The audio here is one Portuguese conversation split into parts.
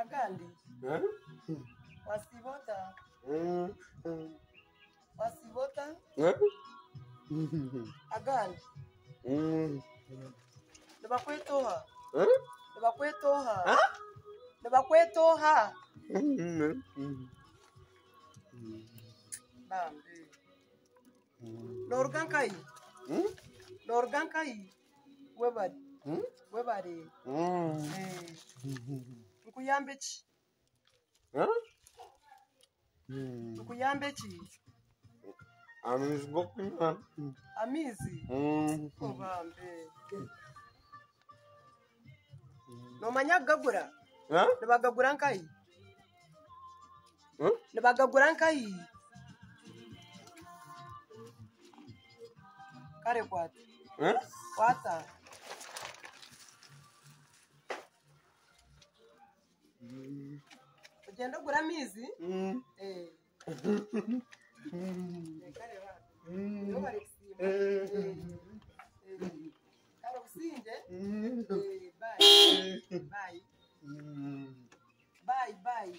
agandi wasivota wasivota agandi nibakwetoha nibakwetoha nibakwetoha bambe norugankai norugankai webari webari nkuyambe ki nkuyambe ki Amigos gokunywa. amizi Mm. obambe nomanya kugagura Mm. bambe loorugankayi hmm? loorugankayi webali hmm? webali eh. hmm. eh. nkuyamba eki nkuyamba eki amaizi gokunywa amaizi obambe. Nomanya kugagura nibagagura nkayi nibagagura nkayi Mm. yo bari kusimba Eh. Eh, eh, kare. Eh, bye bye bye bye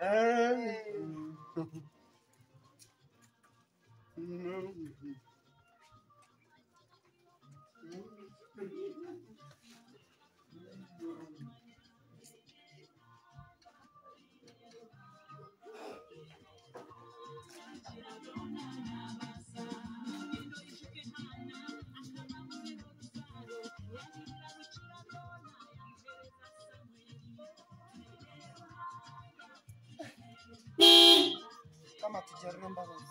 Hey. kama tujarire mbabazi